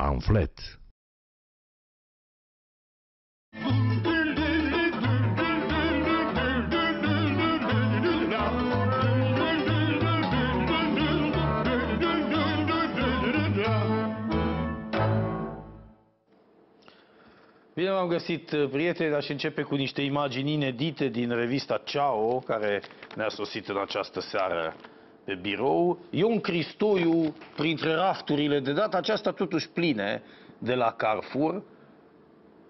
Pamflet. Bine v-am găsit, prieteni, aș începe cu niște imagini inedite din revista Ceao, care ne-a sosit în această seară pe birou. Ion Cristoiu, printre rafturile de data aceasta totuși pline de la Carrefour,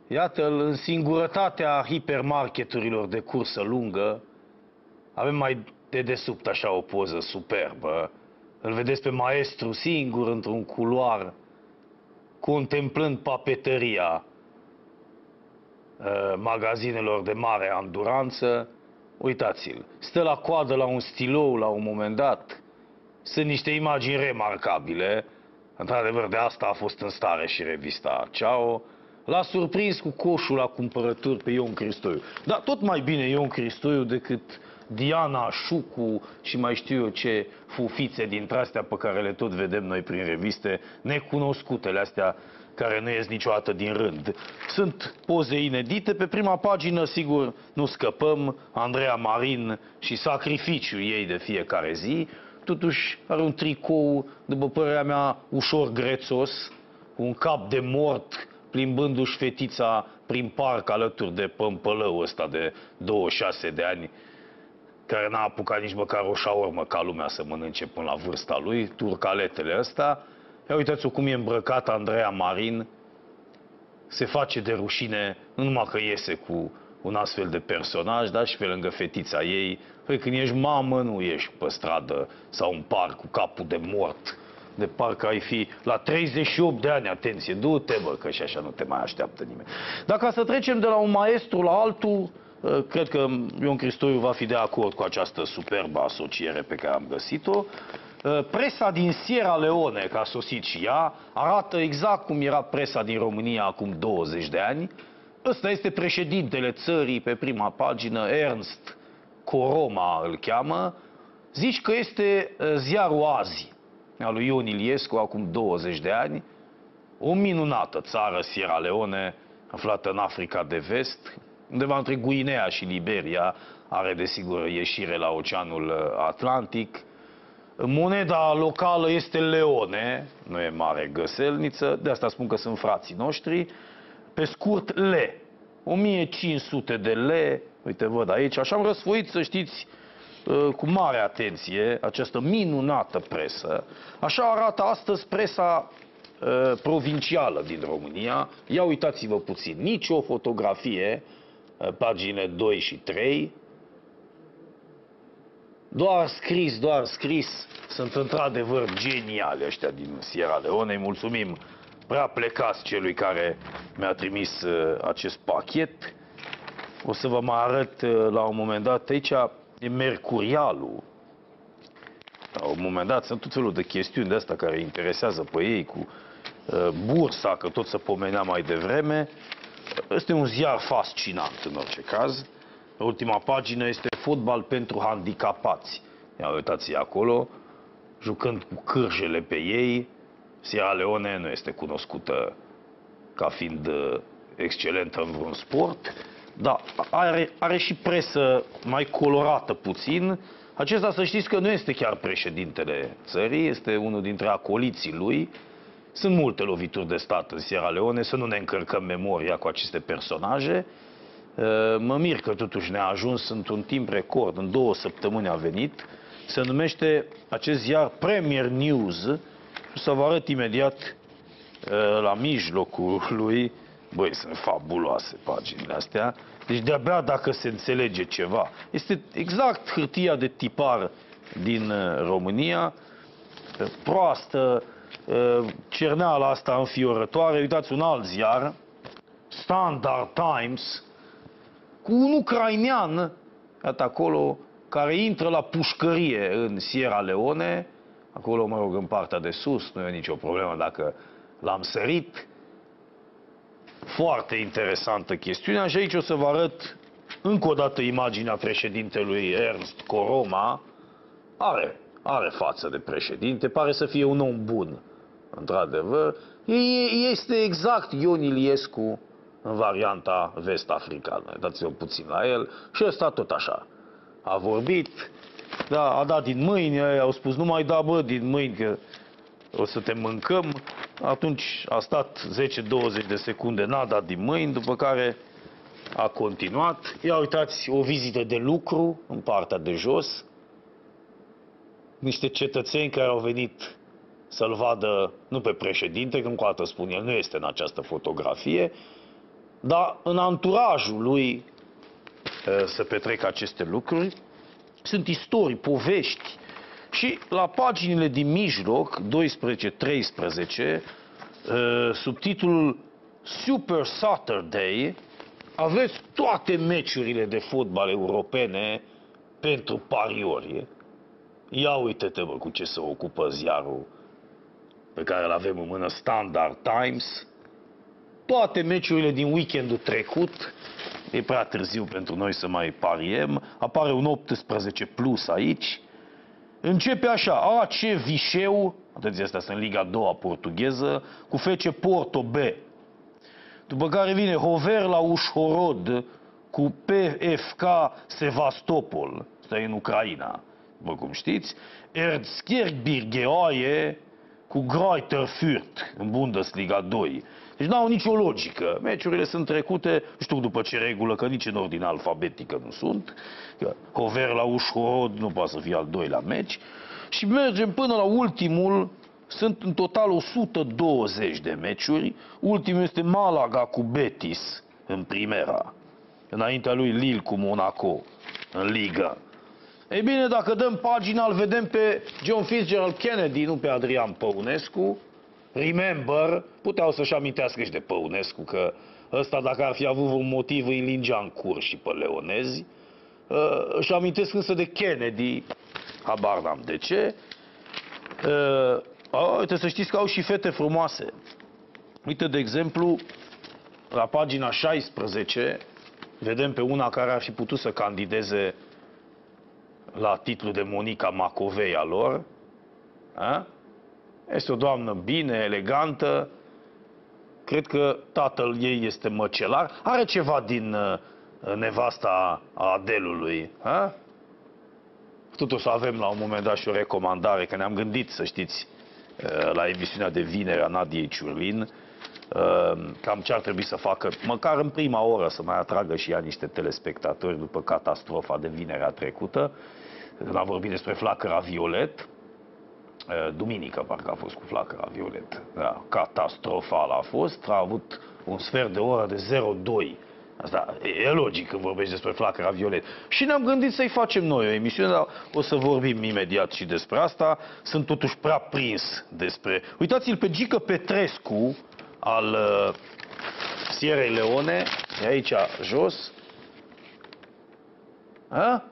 iată-l în singurătatea hipermarketurilor de cursă lungă, avem mai de desubt așa o poză superbă, îl vedeți pe maestru singur într-un culoar, contemplând papeteria, Uh, magazinelor de mare anduranță, uitați-l, stă la coadă la un stilou la un moment dat, sunt niște imagini remarcabile, într-adevăr de asta a fost în stare și revista Ceao, l-a surprins cu coșul la cumpărături pe Ion Cristoiu. Dar tot mai bine Ion Cristoiu decât Diana, Șucu și mai știu eu ce fufițe dintre astea pe care le tot vedem noi prin reviste, necunoscutele astea care nu ies niciodată din rând. Sunt poze inedite, pe prima pagină, sigur, nu scăpăm, Andreea Marin și sacrificiul ei de fiecare zi, totuși are un tricou, după părerea mea, ușor grețos, un cap de mort, plimbându-și fetița prin parc alături de pămpălău ăsta de 26 de ani, care n-a apucat nici măcar o șaormă ca lumea să mănânce până la vârsta lui, turcaletele astea, Ia uitați-o cum e îmbrăcată Andreea Marin. Se face de rușine, nu numai că iese cu un astfel de personaj, dar și pe lângă fetița ei. Păi când ești mamă, nu ești pe stradă sau în parc cu capul de mort. De parcă ai fi la 38 de ani, atenție, du-te bă, că și așa nu te mai așteaptă nimeni. Dacă să trecem de la un maestru la altul, ă, cred că Ion Cristoiu va fi de acord cu această superbă asociere pe care am găsit-o. Uh, presa din Sierra Leone, că a sosit și ea, arată exact cum era presa din România acum 20 de ani. Ăsta este președintele țării pe prima pagină, Ernst Coroma îl cheamă. Zici că este uh, ziarul azi al lui Ion Iliescu acum 20 de ani. O minunată țară, Sierra Leone, aflată în Africa de Vest, undeva între Guinea și Liberia, are desigur ieșire la Oceanul uh, Atlantic, Moneda locală este leone, nu e mare găselniță, de asta spun că sunt frații noștri. Pe scurt, le. 1500 de le, uite, văd aici, așa am răsfoit, să știți, ă, cu mare atenție, această minunată presă. Așa arată astăzi presa ă, provincială din România. Ia uitați-vă puțin, nici o fotografie, ă, pagine 2 și 3, doar scris, doar scris. Sunt într-adevăr geniali ăștia din Sierra Leone. Îi mulțumim prea plecați celui care mi-a trimis uh, acest pachet. O să vă mai arăt uh, la un moment dat aici e Mercurialul. La un moment dat sunt tot felul de chestiuni de astea care interesează pe ei cu uh, bursa, că tot se pomenea mai devreme. Este un ziar fascinant în orice caz. Ultima pagină este fotbal pentru handicapați. Ia uitați acolo, jucând cu cârjele pe ei. Sierra Leone nu este cunoscută ca fiind uh, excelentă în vreun sport, dar are, are și presă mai colorată puțin. Acesta să știți că nu este chiar președintele țării, este unul dintre acoliții lui. Sunt multe lovituri de stat în Sierra Leone, să nu ne încărcăm memoria cu aceste personaje. Uh, mă mir că totuși ne-a ajuns într-un timp record, în două săptămâni a venit, se numește acest ziar Premier News. Și să vă arăt imediat uh, la mijlocul lui, băi, sunt fabuloase paginile astea, deci de-abia dacă se înțelege ceva. Este exact hârtia de tipar din uh, România, proastă, cerneala asta înfiorătoare, uitați un alt ziar, Standard Times, cu un ucrainean, iată acolo, care intră la pușcărie în Sierra Leone, acolo, mă rog, în partea de sus, nu e nicio problemă dacă l-am sărit. Foarte interesantă chestiune. Și aici o să vă arăt încă o dată imaginea președintelui Ernst Coroma. Are, are față de președinte, pare să fie un om bun. într-adevăr, e- este exact Ion Iliescu în varianta vest-africană. Dați-vă puțin la el și ăsta tot așa. A vorbit, da, a dat din mâini, aia au spus nu mai da bă din mâini că o să te mâncăm. Atunci a stat 10-20 de secunde, n-a dat din mâini, după care a continuat. Ia uitați, o vizită de lucru în partea de jos. Niște cetățeni care au venit să-l vadă, nu pe președinte, că încă o dată spun, el nu este în această fotografie, dar în anturajul lui eh, se petrec aceste lucruri. Sunt istorii, povești. Și la paginile din mijloc, 12-13, eh, subtitlul Super Saturday, aveți toate meciurile de fotbal europene pentru pariori. Ia uite-te, bă, cu ce se ocupă ziarul pe care îl avem în mână, Standard Times. Toate meciurile din weekendul trecut, e prea târziu pentru noi să mai pariem, apare un 18 plus aici. Începe așa, AC Vișeu, atenție, astea sunt Liga 2 portugheză, cu FC Porto B, după care vine Hover la Ușhorod cu PFK Sevastopol, asta e în Ucraina, după cum știți, Erzkirchbirgeoaie cu Greuther Fürth în Bundesliga 2. Deci n-au nicio logică. Meciurile sunt trecute, nu știu după ce regulă, că nici în ordine alfabetică nu sunt. Că Hover la Ușhorod nu poate să fie al doilea meci. Și mergem până la ultimul sunt în total 120 de meciuri. Ultimul este Malaga cu Betis în Primera. Înaintea lui Lille cu Monaco în Liga. Ei bine, dacă dăm pagina, îl vedem pe John Fitzgerald Kennedy, nu pe Adrian Păunescu. Remember, puteau să-și amintească și de Păunescu, că ăsta, dacă ar fi avut un motiv, îi lingea în cur și pe leonezi. Uh, își amintesc însă de Kennedy, habar n-am de ce. Uh, Oh, uite, să știți că au și fete frumoase. Uite, de exemplu, la pagina 16, vedem pe una care ar fi putut să candideze la titlul de Monica Macovei a lor. A? Este o doamnă bine, elegantă. Cred că tatăl ei este măcelar. Are ceva din uh, nevasta a Adelului. A? Tot o să avem la un moment dat și o recomandare, că ne-am gândit, să știți, Uh, la emisiunea de vineri a Nadiei Ciurlin, uh, cam ce ar trebui să facă, măcar în prima oră, să mai atragă și ea niște telespectatori după catastrofa de vinerea trecută, când a vorbit despre flacăra violet, uh, duminică parcă a fost cu flacăra violet. Da, catastrofal a fost, a avut un sfert de oră de 0,2 Asta e logic când vorbești despre flacăra violet. Și ne-am gândit să-i facem noi o emisiune, dar o să vorbim imediat și despre asta. Sunt totuși prea prins despre... Uitați-l pe Gică Petrescu al uh, Sierei Leone, e aici jos. Ha?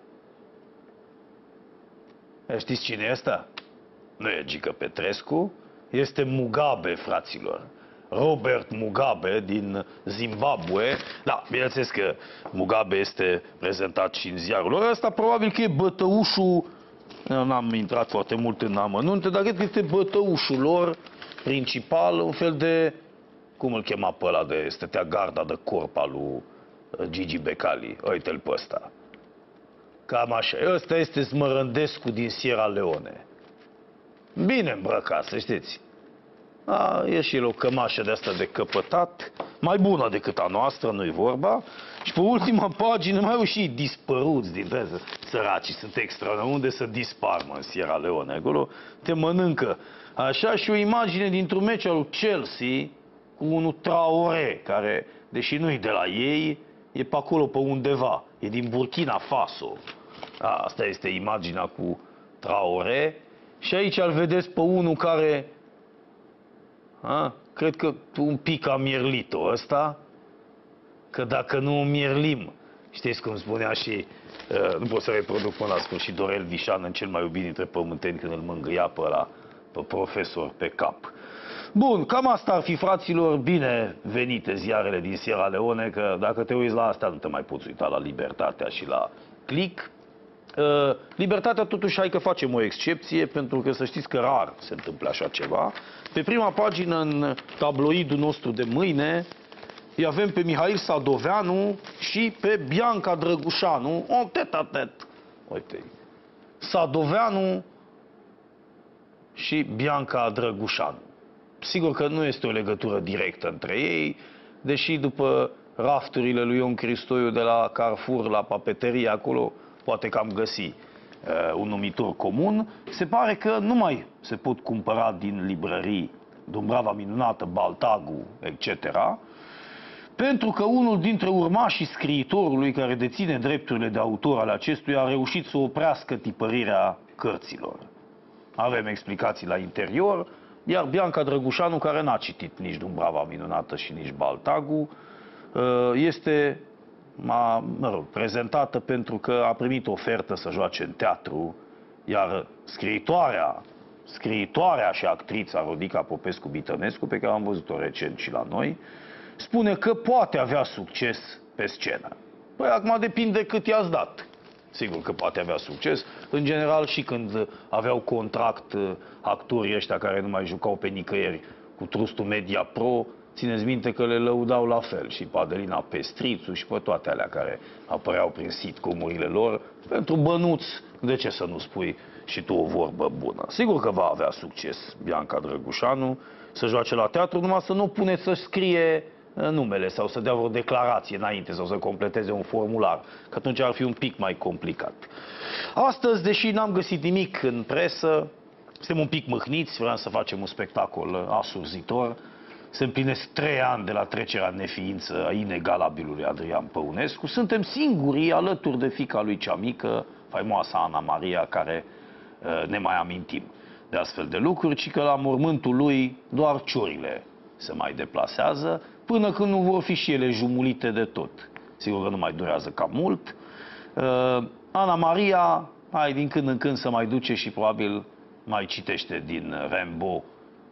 Știți cine e asta? Nu e Gică Petrescu, este Mugabe, fraților. Robert Mugabe din Zimbabwe. Da, bineînțeles că Mugabe este prezentat și în ziarul lor. Asta probabil că e bătăușul, n-am intrat foarte mult în amănunte, dar cred că este bătăușul lor principal, un fel de, cum îl chema pe ăla de, stătea garda de corp al lui uh, Gigi Becali. Uite-l pe ăsta. Cam așa. Ăsta este Smărândescu din Sierra Leone. Bine îmbrăcat, să știți. A, e și el o cămașă de asta de căpătat, mai bună decât a noastră, nu-i vorba. Și pe ultima pagină mai au și dispăruți din vezi, săracii sunt extra, unde să dispar, mă, în Sierra Leone, acolo te mănâncă. Așa și o imagine dintr-un meci al lui Chelsea cu unul Traore, care, deși nu-i de la ei, e pe acolo pe undeva, e din Burkina Faso. A, asta este imaginea cu Traore. Și aici îl vedeți pe unul care a? Cred că un pic a mierlit-o ăsta, că dacă nu o mierlim, știți cum spunea și, uh, nu pot să reproduc până la sfârșit, Dorel Vișan în cel mai iubit dintre pământeni când îl mângâia pe ăla, pe profesor pe cap. Bun, cam asta ar fi, fraților, bine venite ziarele din Sierra Leone, că dacă te uiți la asta, nu te mai poți uita la Libertatea și la Click. Uh, Libertatea totuși hai că facem o excepție, pentru că să știți că rar se întâmplă așa ceva. Pe prima pagină în tabloidul nostru de mâine îi avem pe Mihail Sadoveanu și pe Bianca Drăgușanu, o tet-a-tet. Uite, Sadoveanu și Bianca Drăgușanu. Sigur că nu este o legătură directă între ei, deși după rafturile lui Ion Cristoiu de la Carrefour la papeterie acolo, poate că am găsi uh, un numitor comun, se pare că nu mai se pot cumpăra din librării Dumbrava Minunată, Baltagu, etc., pentru că unul dintre urmașii scriitorului care deține drepturile de autor ale acestuia a reușit să oprească tipărirea cărților. Avem explicații la interior, iar Bianca Drăgușanu, care n-a citit nici Dumbrava Minunată și nici Baltagu, uh, este m-a, mă rog, prezentată pentru că a primit ofertă să joace în teatru, iar scriitoarea, scriitoarea și actrița Rodica Popescu Bitănescu, pe care am văzut-o recent și la noi, spune că poate avea succes pe scenă. Păi acum depinde cât i-ați dat. Sigur că poate avea succes. În general și când aveau contract uh, actorii ăștia care nu mai jucau pe nicăieri cu trustul Media Pro, țineți minte că le lăudau la fel și pe Adelina Pestrițu și pe toate alea care apăreau prin sitcomurile lor. Pentru bănuț, de ce să nu spui și tu o vorbă bună? Sigur că va avea succes Bianca Drăgușanu să joace la teatru, numai să nu puneți să scrie numele sau să dea o declarație înainte sau să completeze un formular, că atunci ar fi un pic mai complicat. Astăzi, deși n-am găsit nimic în presă, suntem un pic mâhniți, vreau să facem un spectacol asurzitor, se împlinesc trei ani de la trecerea neființă a inegalabilului Adrian Păunescu. Suntem singurii alături de fica lui cea mică, faimoasa Ana Maria, care uh, ne mai amintim de astfel de lucruri, ci că la mormântul lui doar ciorile se mai deplasează, până când nu vor fi și ele jumulite de tot. Sigur că nu mai durează cam mult. Uh, Ana Maria, ai din când în când să mai duce și probabil mai citește din Rambo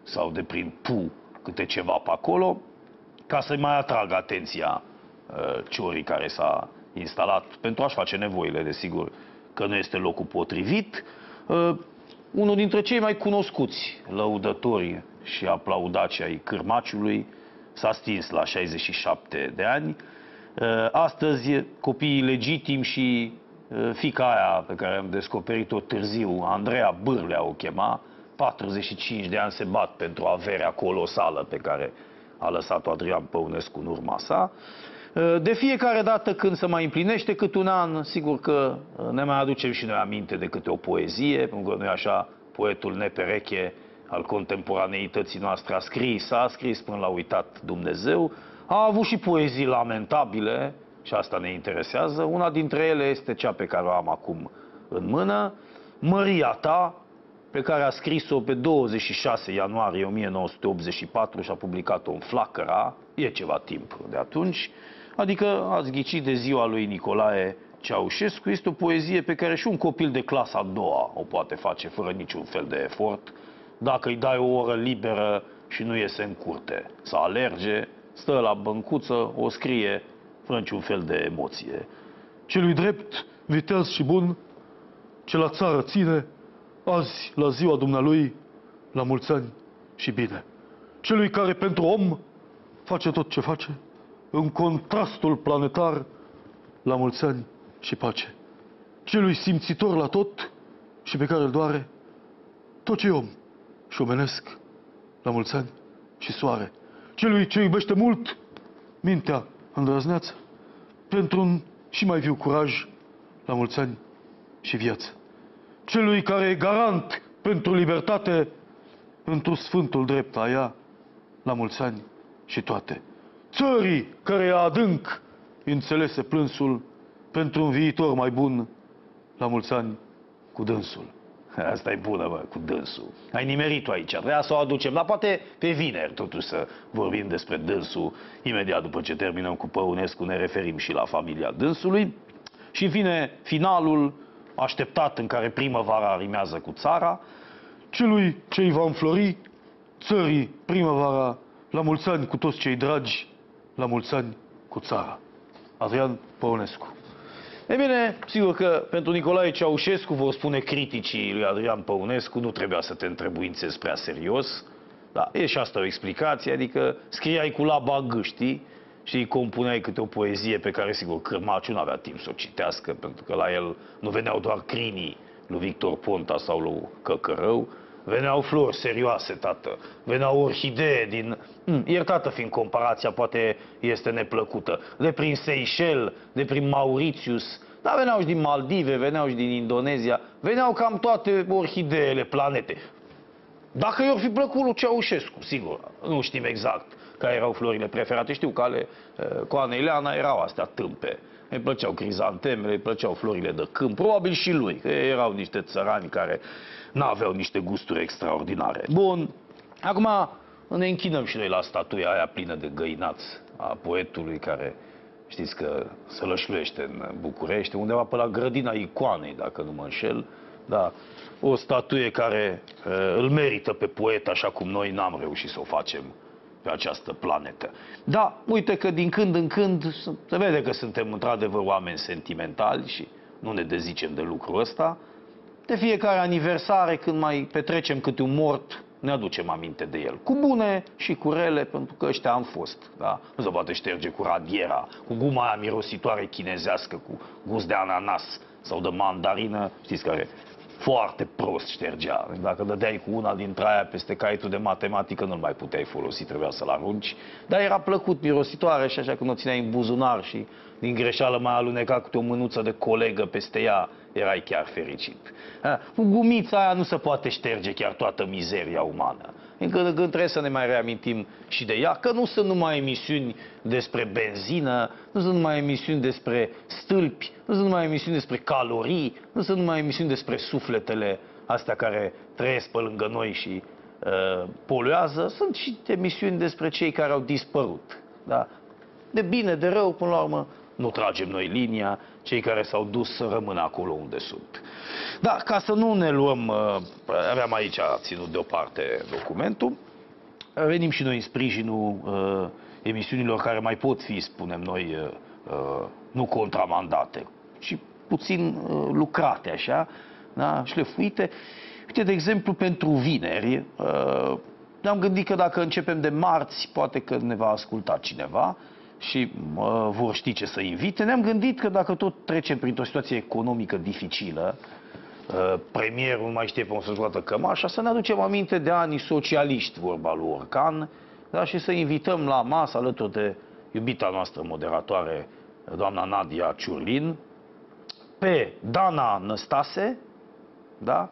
sau de prin Pu câte ceva pe acolo, ca să mai atragă atenția uh, ciorii care s-a instalat pentru a-și face nevoile, desigur că nu este locul potrivit. Uh, unul dintre cei mai cunoscuți lăudători și aplaudați ai cârmaciului s-a stins la 67 de ani. Uh, astăzi, copiii legitimi și uh, fica aia pe care am descoperit-o târziu, Andreea Bârlea o chema, 45 de ani se bat pentru averea colosală pe care a lăsat-o Adrian Păunescu în urma sa. Uh, de fiecare dată când se mai împlinește cât un an, sigur că ne mai aducem și noi aminte de câte o poezie, pentru că nu așa, poetul nepereche al contemporaneității noastre a scris, a scris până l-a uitat Dumnezeu, a avut și poezii lamentabile, și asta ne interesează. Una dintre ele este cea pe care o am acum în mână, Măria ta, pe care a scris-o pe 26 ianuarie 1984 și a publicat-o în Flacăra, e ceva timp de atunci, adică ați ghicit de ziua lui Nicolae Ceaușescu, este o poezie pe care și un copil de clasa a doua o poate face fără niciun fel de efort, dacă îi dai o oră liberă și nu iese în curte, să alerge, stă la băncuță, o scrie fără niciun fel de emoție. Celui drept, viteaz și bun, ce la țară ține, azi, la ziua dumnealui, la mulți ani și bine. Celui care pentru om face tot ce face, în contrastul planetar, la mulți ani și pace. Celui simțitor la tot și pe care îl doare, tot ce om și omenesc, la mulți ani și soare. Celui ce iubește mult, mintea îndrăzneață, pentru un și mai viu curaj, la mulți ani și viață. Celui care e garant pentru libertate, pentru sfântul drept a ea, la mulți ani și toate. Țării care e adânc înțelese plânsul pentru un viitor mai bun, la mulți ani cu dânsul. Asta e bună, bă, cu dânsul. Ai nimerit-o aici. Vrea să o aducem, dar poate pe vineri, totuși, să vorbim despre dânsul. Imediat după ce terminăm cu Păunescu, ne referim și la familia dânsului. Și, în fine, finalul așteptat în care primăvara rimează cu țara, celui ce îi va înflori, țării primăvara, la mulți ani cu toți cei dragi, la mulți ani cu țara. Adrian Păunescu. E bine, sigur că pentru Nicolae Ceaușescu, vor spune criticii lui Adrian Păunescu, nu trebuia să te întrebuințezi prea serios. Da, e și asta o explicație, adică scriai cu laba gâștii și îi compuneai câte o poezie pe care, sigur, Cârmaciu nu avea timp să o citească, pentru că la el nu veneau doar crinii lui Victor Ponta sau lui Căcărău, veneau flori serioase, tată, veneau orhidee din... Hmm, iertată fiind comparația, poate este neplăcută, de prin Seychelles, de prin Mauritius, dar veneau și din Maldive, veneau și din Indonezia, veneau cam toate orhideele planetei. Dacă i-ar fi plăcut lui Ceaușescu, sigur, nu știm exact care erau florile preferate. Știu că ale uh, Coanei Leana erau astea tâmpe. Îi plăceau crizantemele, îi plăceau florile de câmp, probabil și lui, că erau niște țărani care n-aveau niște gusturi extraordinare. Bun, acum ne închinăm și noi la statuia aia plină de găinați a poetului care știți că se lășluiește în București, undeva pe la grădina icoanei, dacă nu mă înșel, da, o statuie care uh, îl merită pe poet așa cum noi n-am reușit să o facem pe această planetă. Da, uite că din când în când se vede că suntem într-adevăr oameni sentimentali și nu ne dezicem de lucrul ăsta. De fiecare aniversare, când mai petrecem câte un mort, ne aducem aminte de el. Cu bune și cu rele, pentru că ăștia am fost. Da? Nu se poate șterge cu radiera, cu guma aia mirositoare chinezească, cu gust de ananas sau de mandarină, știți care foarte prost ștergea. Dacă dădeai cu una dintre aia peste caietul de matematică, nu-l mai puteai folosi, trebuia să-l arunci. Dar era plăcut, mirositoare și așa când o țineai în buzunar și din greșeală mai aluneca cu o mânuță de colegă peste ea, erai chiar fericit. Cu gumița aia nu se poate șterge chiar toată mizeria umană. Încă de când trebuie să ne mai reamintim și de ea, că nu sunt numai emisiuni despre benzină, nu sunt numai emisiuni despre stâlpi, nu sunt numai emisiuni despre calorii, nu sunt numai emisiuni despre sufletele astea care trăiesc pe lângă noi și uh, poluează, sunt și emisiuni despre cei care au dispărut. Da? De bine, de rău, până la urmă, nu tragem noi linia, cei care s-au dus să rămână acolo unde sunt. Da, ca să nu ne luăm, uh, aveam aici ținut deoparte documentul, venim și noi în sprijinul uh, emisiunilor care mai pot fi, spunem noi, uh, uh nu contramandate, ci puțin uh, lucrate așa, da, șlefuite. Uite, de exemplu, pentru vineri, uh, ne-am gândit că dacă începem de marți, poate că ne va asculta cineva, și uh, vor ști ce să invite, ne-am gândit că dacă tot trecem printr-o situație economică dificilă, uh, premierul nu mai știe pe unde să-și luată cămașa, să ne aducem aminte de anii socialiști, vorba lui Orcan, da, și să invităm la masă alături de iubita noastră moderatoare, doamna Nadia Ciurlin, pe Dana Năstase, da?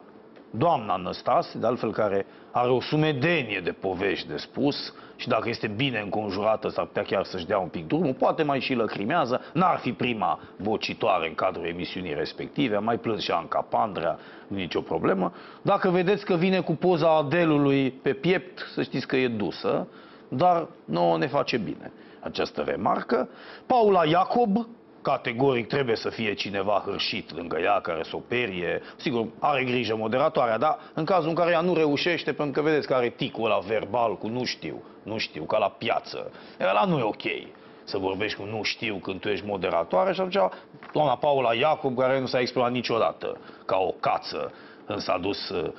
doamna Năstase, de altfel care are o sumedenie de povești de spus, și dacă este bine înconjurată, s-ar putea chiar să-și dea un pic drumul, poate mai și lăcrimează, n-ar fi prima vocitoare în cadrul emisiunii respective, mai plâns și Anca Pandrea, nu nicio problemă. Dacă vedeți că vine cu poza Adelului pe piept, să știți că e dusă, dar nu ne face bine această remarcă. Paula Iacob, categoric trebuie să fie cineva hârșit lângă ea, care să o perie. Sigur, are grijă moderatoarea, dar în cazul în care ea nu reușește, pentru că vedeți că are ticul ăla verbal cu nu știu, nu știu, ca la piață. Ăla nu e ok să vorbești cu nu știu când tu ești moderatoare și atunci doamna Paula Iacob, care nu s-a exprimat niciodată ca o cață, când s-a dus uh,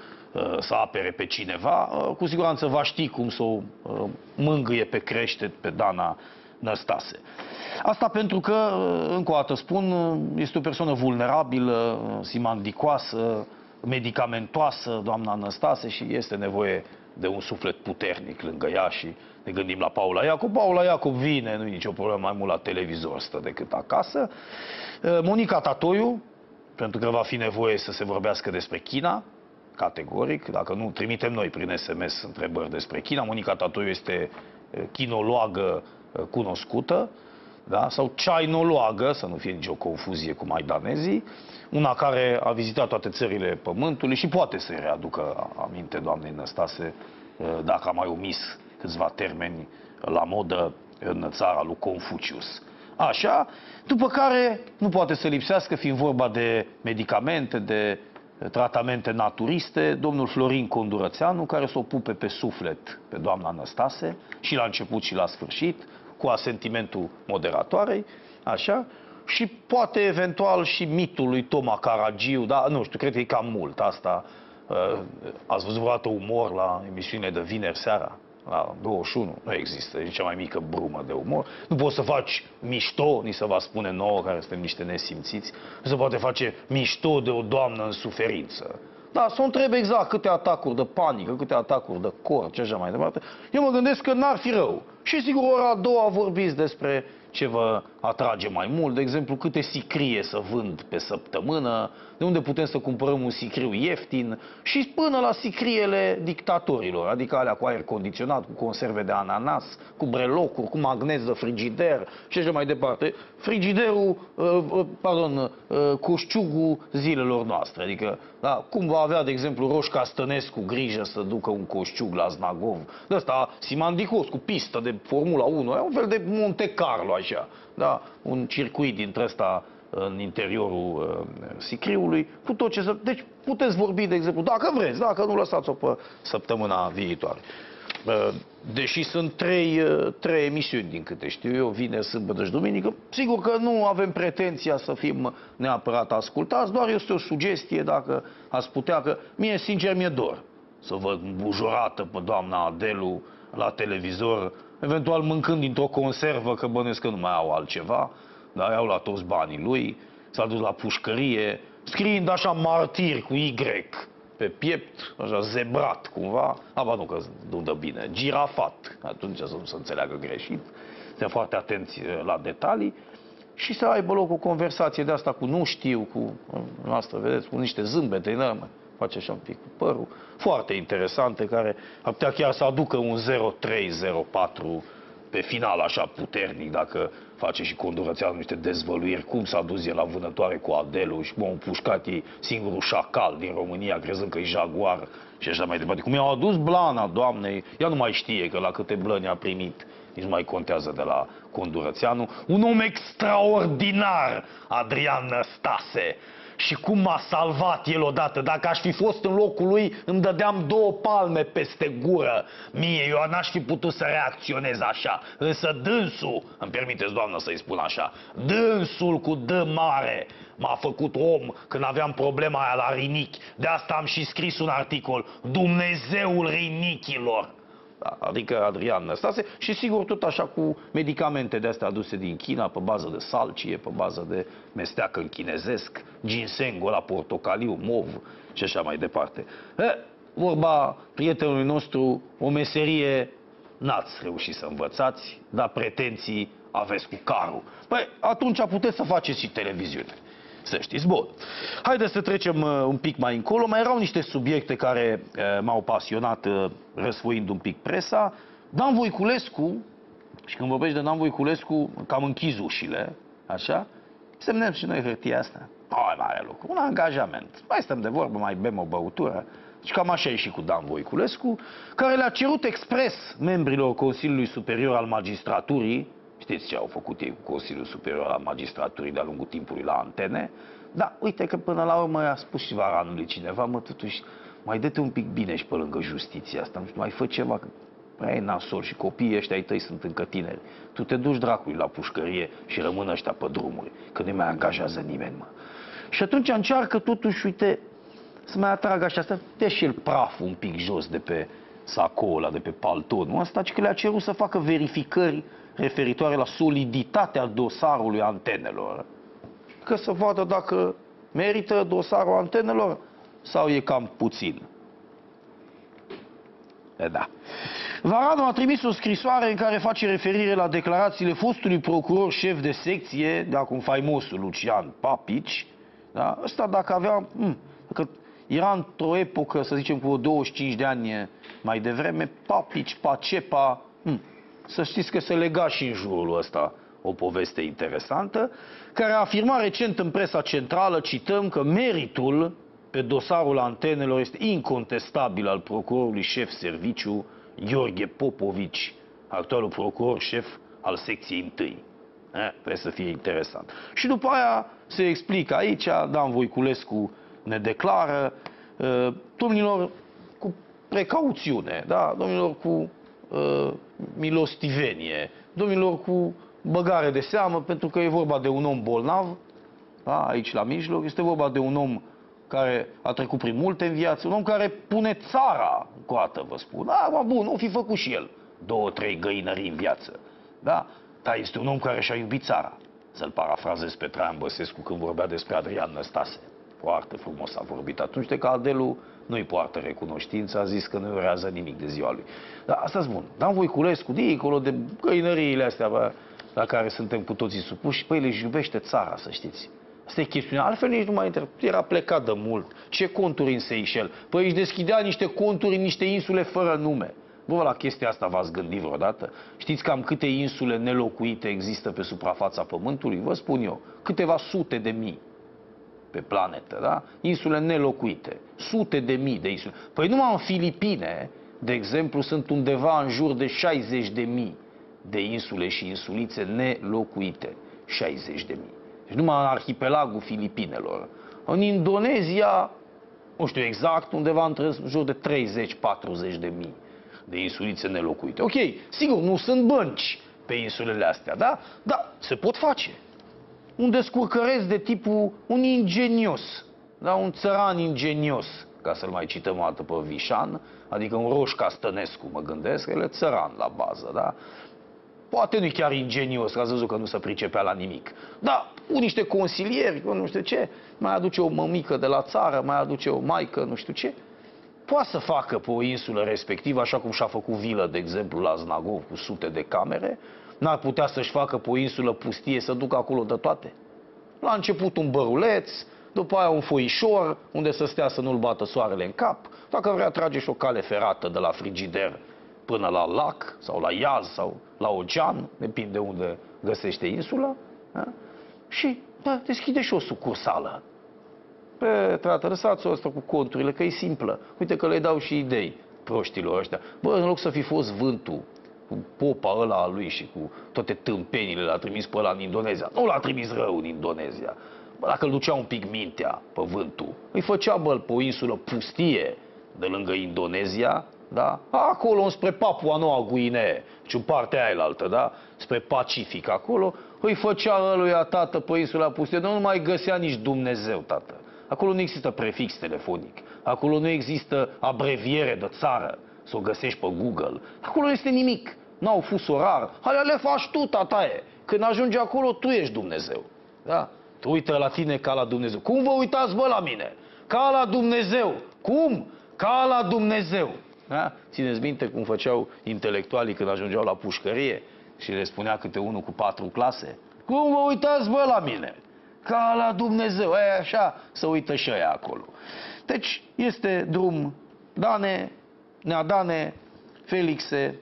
să apere pe cineva, uh, cu siguranță va ști cum să o uh, mângâie pe crește pe Dana Năstase. Asta pentru că, încă o dată spun, este o persoană vulnerabilă, simandicoasă, medicamentoasă, doamna Năstase, și este nevoie de un suflet puternic lângă ea și ne gândim la Paula Iacob. Paula Iacob vine, nu e nicio problemă, mai mult la televizor stă decât acasă. Monica Tatoiu, pentru că va fi nevoie să se vorbească despre China, categoric, dacă nu, trimitem noi prin SMS întrebări despre China. Monica Tatoiu este chinologă cunoscută, da? sau ceainologă, să nu fie nicio confuzie cu maidanezii, una care a vizitat toate țările Pământului și poate să-i readucă aminte doamnei Năstase eh, dacă a mai omis câțiva termeni la modă în țara lui Confucius. Așa, după care nu poate să lipsească, fiind vorba de medicamente, de tratamente naturiste, domnul Florin Condurățeanu, care să o pupe pe suflet pe doamna Năstase, și la început și la sfârșit, cu asentimentul moderatoarei, așa, și poate eventual și mitul lui Toma Caragiu, dar nu știu, cred că e cam mult asta. Uh, ați văzut vreodată umor la emisiune de vineri seara? La 21 nu există, e cea mai mică brumă de umor. Nu poți să faci mișto, ni se va spune nouă, care suntem niște nesimțiți, nu se poate face mișto de o doamnă în suferință. Da, să întreb exact câte atacuri de panică, câte atacuri de cor, ce așa mai departe. Eu mă gândesc că n-ar fi rău. Și sigur, ora a doua vorbiți despre ce vă atrage mai mult, de exemplu, câte sicrie să vând pe săptămână, de unde putem să cumpărăm un sicriu ieftin și până la sicriele dictatorilor, adică alea cu aer condiționat, cu conserve de ananas, cu brelocuri, cu magnez de frigider și așa mai departe. Frigiderul, uh, uh, pardon, uh, coșciugul zilelor noastre, adică da, cum va avea, de exemplu, Roș Castănescu grijă să ducă un coșciug la Znagov, de ăsta simandicos, cu pistă de Formula 1, e un fel de Monte Carlo, așa, da, un circuit dintre ăsta în interiorul uh, sicriului, cu tot ce să... Deci puteți vorbi, de exemplu, dacă vreți, dacă nu lăsați-o pe săptămâna viitoare. Uh, deși sunt trei, uh, trei emisiuni, din câte știu eu, vineri, sâmbătă și duminică, sigur că nu avem pretenția să fim neapărat ascultați, doar este o sugestie, dacă ați putea, că mie, sincer, mi-e dor să văd bujurată pe doamna Adelu la televizor, eventual mâncând dintr-o conservă, că bănesc că nu mai au altceva, dar i-au luat toți banii lui, s-a dus la pușcărie, scriind așa martir cu Y pe piept, așa zebrat cumva, aba nu că nu dă bine, girafat, atunci să nu se înțeleagă greșit, să foarte atenți uh, la detalii. Și să aibă loc o conversație de asta cu nu știu, cu noastră, vedeți, cu niște zâmbete enorme, face așa un pic cu părul, foarte interesante, care ar putea chiar să aducă un 0304 pe final așa puternic, dacă face și Condorățeanu niște dezvăluiri, cum s-a dus el la vânătoare cu Adelu și cum pușcat ei singurul șacal din România, crezând că e jaguar și așa mai departe. Cum i-au adus blana doamnei, ea nu mai știe că la câte blăni a primit, nici nu mai contează de la Condurățeanu. Un om extraordinar, Adrian Năstase, și cum m-a salvat el odată. Dacă aș fi fost în locul lui, îmi dădeam două palme peste gură. Mie, eu n-aș fi putut să reacționez așa. Însă dânsul, îmi permiteți, doamnă, să-i spun așa, dânsul cu D mare m-a făcut om când aveam problema aia la rinichi. De asta am și scris un articol. Dumnezeul rinichilor. Da, adică Adrian Năstase și sigur tot așa cu medicamente de astea aduse din China pe bază de salcie, pe bază de mesteacă în chinezesc, ginsengul la portocaliu, mov și așa mai departe. E, vorba prietenului nostru, o meserie n-ați reușit să învățați, dar pretenții aveți cu carul. Păi atunci puteți să faceți și televiziune să știți. Bun. Haideți să trecem uh, un pic mai încolo. Mai erau niște subiecte care uh, m-au pasionat uh, răsfoind un pic presa. Dan Voiculescu, și când vorbești de Dan Voiculescu, cam închizi ușile, așa, semnăm și noi hârtia asta. Ai mare lucru, un angajament. Mai stăm de vorbă, mai bem o băutură. Și cam așa e și cu Dan Voiculescu, care le-a cerut expres membrilor Consiliului Superior al Magistraturii Știți ce au făcut ei cu Consiliul Superior al Magistraturii de-a lungul timpului la antene? Da, uite că până la urmă a spus și vara anului cineva, mă, totuși, mai dă un pic bine și pe lângă justiția asta, nu știu, mai fă ceva, că prea e nasol și copiii ăștia ai tăi sunt încă tineri. Tu te duci dracului la pușcărie și rămân ăștia pe drumuri, că nu mai angajează nimeni, mă. Și atunci încearcă totuși, uite, să mai atragă așa, să dea și el praful un pic jos de pe sacoul ăla, de pe paltonul ăsta, ci că le-a cerut să facă verificări referitoare la soliditatea dosarului antenelor. Că să vadă dacă merită dosarul antenelor sau e cam puțin. E da. Varanu a trimis o scrisoare în care face referire la declarațiile fostului procuror șef de secție, de acum faimosul Lucian Papici, da? Ăsta dacă avea, hm, că era într-o epocă, să zicem, cu 25 de ani mai devreme, Papici, Pacepa, hm, să știți că se lega și în jurul ăsta o poveste interesantă, care a afirmat recent în presa centrală, cităm, că meritul pe dosarul antenelor este incontestabil al procurorului șef serviciu Gheorghe Popovici, actualul procuror șef al secției întâi. Eh, trebuie să fie interesant. Și după aia se explică aici, Dan Voiculescu ne declară, eh, domnilor, cu precauțiune, da, domnilor, cu uh, milostivenie, domnilor cu băgare de seamă, pentru că e vorba de un om bolnav, da, aici la mijloc, este vorba de un om care a trecut prin multe în viață, un om care pune țara în coată, vă spun. Da, mă, bun, o fi făcut și el două, trei găinării în viață. Da? Dar este un om care și-a iubit țara. Să-l parafrazez pe Traian Băsescu când vorbea despre Adrian Năstase. Foarte frumos a vorbit atunci de că Adelu nu-i poartă recunoștință, a zis că nu urează nimic de ziua lui. Dar asta spun, Dan Voiculescu, dincolo de găinăriile astea bă, la care suntem cu toții supuși, păi le iubește țara, să știți. Asta e chestiunea. Altfel nici nu mai inter... Era plecat de mult. Ce conturi în Seychelles? Păi își deschidea niște conturi în niște insule fără nume. Bă, la chestia asta v-ați gândit vreodată? Știți cam câte insule nelocuite există pe suprafața Pământului? Vă spun eu, câteva sute de mii pe planetă, da? Insule nelocuite. Sute de mii de insule. Păi numai în Filipine, de exemplu, sunt undeva în jur de 60 de mii de insule și insulițe nelocuite. 60 de mii. Deci numai în arhipelagul Filipinelor. În Indonezia, nu știu exact, undeva între jur de 30-40 de mii de insulițe nelocuite. Ok, sigur, nu sunt bănci pe insulele astea, da? Da, se pot face. Un descurcăresc de tipul un ingenios, da? un țăran ingenios, ca să-l mai cităm o dată pe Vișan, adică un Roșca Stănescu, mă gândesc, el e țăran la bază, da? Poate nu-i chiar ingenios, că ați văzut că nu se pricepea la nimic. Da, cu niște consilieri, nu știu ce, mai aduce o mămică de la țară, mai aduce o maică, nu știu ce, poate să facă pe o insulă respectivă, așa cum și-a făcut vilă, de exemplu, la Znagov, cu sute de camere, n-ar putea să-și facă pe o insulă pustie să ducă acolo de toate. La început un băruleț, după aia un foișor, unde să stea să nu-l bată soarele în cap, dacă vrea trage și o cale ferată de la frigider până la lac, sau la iaz, sau la ocean, depinde unde găsește insula, da? și da, deschide și o sucursală pe trată, lăsați-o asta cu conturile, că e simplă. Uite că le dau și idei proștilor ăștia. Bă, în loc să fi fost vântul cu popa ăla a lui și cu toate tâmpenile, l-a trimis pe ăla în Indonezia. Nu l-a trimis rău în Indonezia. Bă, dacă îl ducea un pic mintea pe vântul, îi făcea, bă, pe o insulă pustie de lângă Indonezia, da? Acolo, înspre Papua Noua Guinee, și în partea aia altă, da? Spre Pacific, acolo, îi făcea ăluia, tată, pe insula pustie, nu mai găsea nici Dumnezeu, tată. Acolo nu există prefix telefonic. Acolo nu există abreviere de țară să o găsești pe Google. Acolo nu este nimic. N-au fus orar. Hai, le faci tu, tataie. Când ajungi acolo, tu ești Dumnezeu. Da? Tu uită la tine ca la Dumnezeu. Cum vă uitați, bă, la mine? Ca la Dumnezeu. Cum? Ca la Dumnezeu. Da? Țineți minte cum făceau intelectualii când ajungeau la pușcărie și le spunea câte unul cu patru clase? Cum vă uitați, bă, la mine? ca la Dumnezeu. E așa, să uită și aia acolo. Deci este drum, Dane, Neadane, Felixe,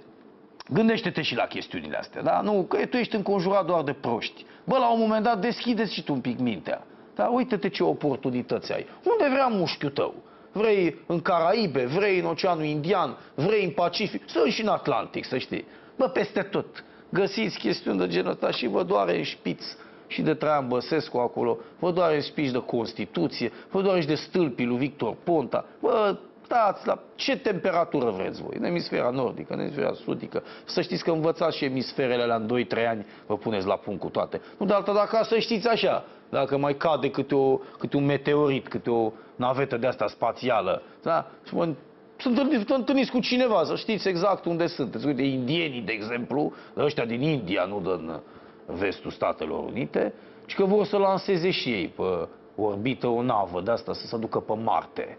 gândește-te și la chestiunile astea, da? Nu, că tu ești înconjurat doar de proști. Bă, la un moment dat deschideți și tu un pic mintea. Da? Uite-te ce oportunități ai. Unde vrea mușchiul tău? Vrei în Caraibe, vrei în Oceanul Indian, vrei în Pacific, sunt și în Atlantic, să știi. Bă, peste tot. Găsiți chestiuni de genul ăsta și vă doare în șpiț și de Traian Băsescu acolo, vă doare spici de Constituție, vă doare și de stâlpii lui Victor Ponta, vă dați la ce temperatură vreți voi, în emisfera nordică, în emisfera sudică. Să știți că învățați și emisferele alea în 2-3 ani, vă puneți la punct cu toate. Nu de altă dacă să știți așa, dacă mai cade câte, o, câte un meteorit, câte o navetă de asta spațială, da? Sunt întâlniți, întâlniți cu cineva, să știți exact unde sunteți. Uite, indienii, de exemplu, ăștia din India, nu din vestul Statelor Unite, și că vor să lanseze și ei pe orbită o navă de asta să se ducă pe Marte.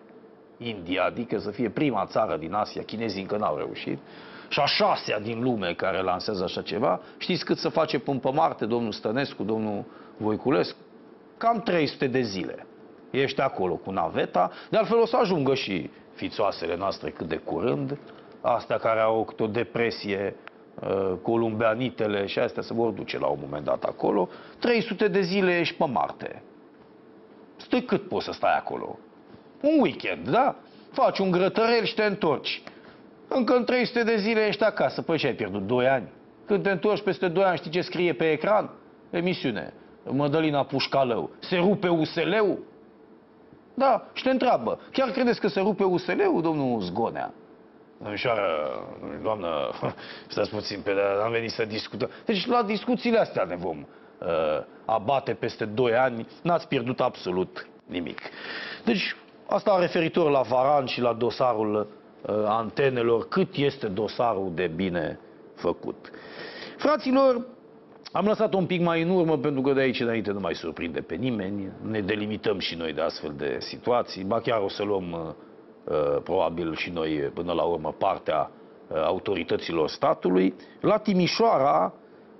India, adică să fie prima țară din Asia, chinezii încă n-au reușit, și a șasea din lume care lansează așa ceva. Știți cât să face până pe Marte, domnul Stănescu, domnul Voiculescu? Cam 300 de zile. Ești acolo cu naveta, de altfel o să ajungă și fițoasele noastre cât de curând, astea care au o depresie Uh, columbianitele și astea se vor duce la un moment dat acolo, 300 de zile ești pe Marte. Stai cât poți să stai acolo? Un weekend, da? Faci un grătărel și te întorci. Încă în 300 de zile ești acasă. Păi și ai pierdut 2 ani. Când te întorci peste 2 ani, știi ce scrie pe ecran? Emisiune. Mădălina Pușcalău. Se rupe USL-ul? Da, și te întreabă. Chiar credeți că se rupe USL-ul, domnul Zgonea? Domnișoară, doamnă, stați puțin, pe am venit să discutăm. Deci la discuțiile astea ne vom uh, abate peste 2 ani, n-ați pierdut absolut nimic. Deci asta referitor la Varan și la dosarul uh, antenelor, cât este dosarul de bine făcut. Fraților, am lăsat un pic mai în urmă pentru că de aici înainte nu mai surprinde pe nimeni. Ne delimităm și noi de astfel de situații. Ba chiar o să luăm uh, uh probabil și noi până la urmă partea uh, autorităților statului. La Timișoara,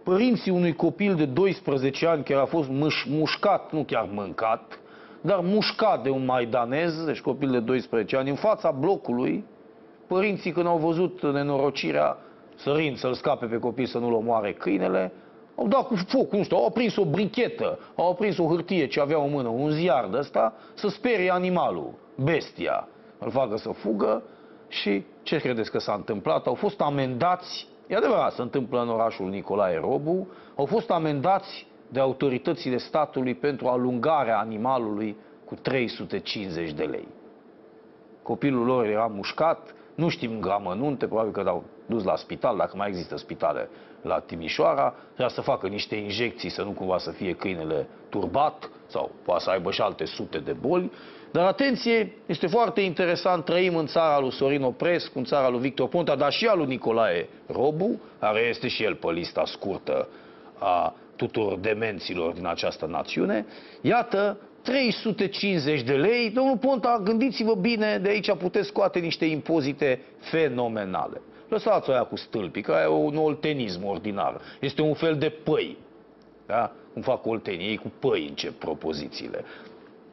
părinții unui copil de 12 ani care a fost muș- mușcat, nu chiar mâncat, dar mușcat de un maidanez, deci copil de 12 ani, în fața blocului, părinții când au văzut nenorocirea, sărind să-l scape pe copil să nu-l omoare câinele, au dat cu foc, nu știu, au aprins o brichetă, au aprins o hârtie ce avea în mână, un ziar de ăsta, să sperie animalul, bestia, îl facă să fugă și ce credeți că s-a întâmplat? Au fost amendați, e adevărat, se întâmplă în orașul Nicolae Robu, au fost amendați de autoritățile statului pentru alungarea animalului cu 350 de lei. Copilul lor era mușcat, nu știm gramănunte, probabil că l-au dus la spital, dacă mai există spitale la Timișoara, vrea să facă niște injecții, să nu cumva să fie câinele turbat, sau poate să aibă și alte sute de boli. Dar atenție, este foarte interesant, trăim în țara lui Sorin Oprescu, în țara lui Victor Ponta, dar și a lui Nicolae Robu, care este și el pe lista scurtă a tuturor demenților din această națiune. Iată, 350 de lei. Domnul Ponta, gândiți-vă bine, de aici puteți scoate niște impozite fenomenale. Lăsați-o aia cu stâlpii, că e un oltenism ordinar. Este un fel de păi. Da? Cum fac oltenii, ei cu păi încep propozițiile.